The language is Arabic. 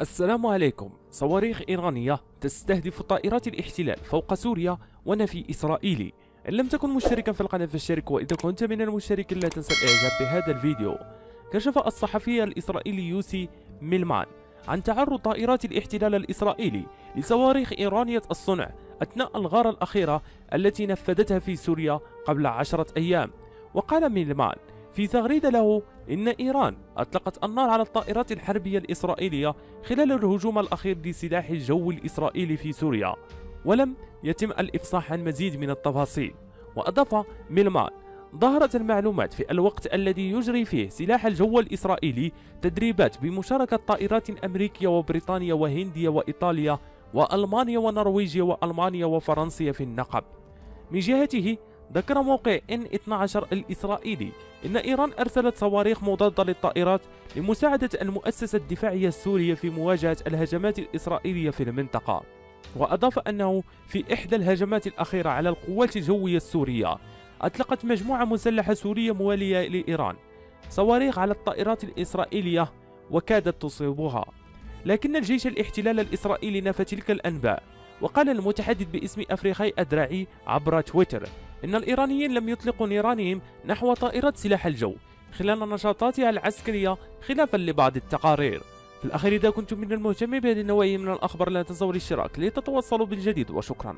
السلام عليكم. صواريخ إيرانية تستهدف طائرات الاحتلال فوق سوريا ونفي إسرائيلي إن لم تكن مشتركا في القناة فاشترك وإذا كنت من المشتركين لا تنسى الإعجاب بهذا الفيديو. كشف الصحفي الإسرائيلي يوسي ميلمان عن تعرض طائرات الاحتلال الإسرائيلي لصواريخ إيرانية الصنع أثناء الغارة الأخيرة التي نفذتها في سوريا قبل عشرة أيام. وقال ميلمان في تغريدة له إن إيران أطلقت النار على الطائرات الحربية الإسرائيلية خلال الهجوم الأخير لسلاح الجو الإسرائيلي في سوريا ولم يتم الإفصاح عن مزيد من التفاصيل. وأضاف ميلمان ظهرت المعلومات في الوقت الذي يجري فيه سلاح الجو الإسرائيلي تدريبات بمشاركة طائرات أمريكية وبريطانيا وهندية وإيطاليا وألمانيا ونرويجيا وألمانيا وفرنسا في النقب. من جهته ذكر موقع إن 12 الإسرائيلي إن إيران أرسلت صواريخ مضادة للطائرات لمساعدة المؤسسة الدفاعية السورية في مواجهة الهجمات الإسرائيلية في المنطقة. وأضاف أنه في إحدى الهجمات الأخيرة على القوات الجوية السورية أطلقت مجموعة مسلحة سورية موالية لإيران صواريخ على الطائرات الإسرائيلية وكادت تصيبها. لكن الجيش الاحتلال الإسرائيلي نفى تلك الأنباء وقال المتحدث باسم أفريقي أدراعي عبر تويتر إن الإيرانيين لم يطلقوا نيرانهم نحو طائرات سلاح الجو خلال نشاطاتها العسكرية خلافا لبعض التقارير. في الأخير إذا كنتم من المهتمين بهذه النوعية من الأخبار لا تنسوا الاشتراك لتتوصلوا بالجديد وشكرا.